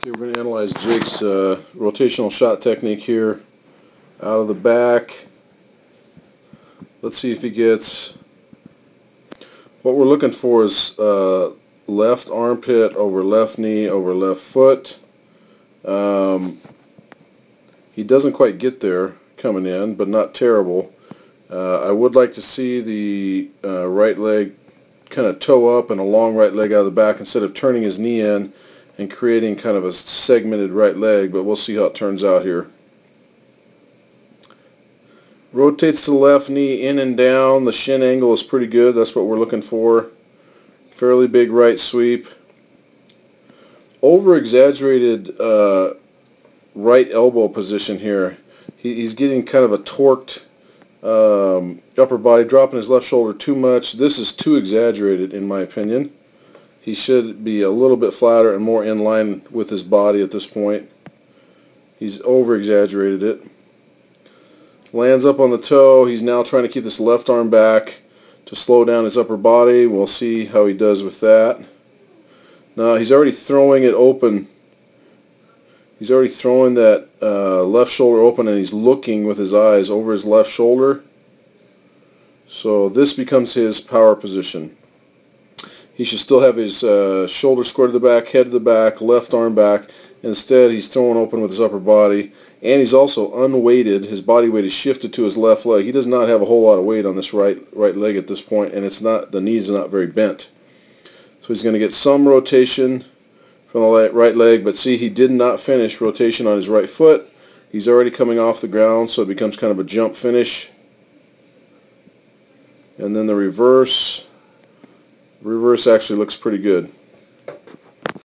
Okay, we're going to analyze Jake's uh, rotational shot technique here. Out of the back. Let's see if he gets... What we're looking for is uh, left armpit over left knee over left foot. Um, he doesn't quite get there coming in, but not terrible. Uh, I would like to see the uh, right leg kind of toe up and a long right leg out of the back instead of turning his knee in and creating kind of a segmented right leg, but we'll see how it turns out here. Rotates the left knee in and down. The shin angle is pretty good. That's what we're looking for. Fairly big right sweep. Over-exaggerated uh, right elbow position here. He, he's getting kind of a torqued um, upper body, dropping his left shoulder too much. This is too exaggerated in my opinion. He should be a little bit flatter and more in line with his body at this point. He's over-exaggerated it. Lands up on the toe. He's now trying to keep this left arm back to slow down his upper body. We'll see how he does with that. Now he's already throwing it open. He's already throwing that uh, left shoulder open and he's looking with his eyes over his left shoulder. So this becomes his power position. He should still have his uh, shoulder square to the back, head to the back, left arm back. Instead, he's throwing open with his upper body, and he's also unweighted. His body weight is shifted to his left leg. He does not have a whole lot of weight on this right right leg at this point, and it's not the knees are not very bent. So he's going to get some rotation from the right leg, but see, he did not finish rotation on his right foot. He's already coming off the ground, so it becomes kind of a jump finish. And then the reverse. Reverse actually looks pretty good.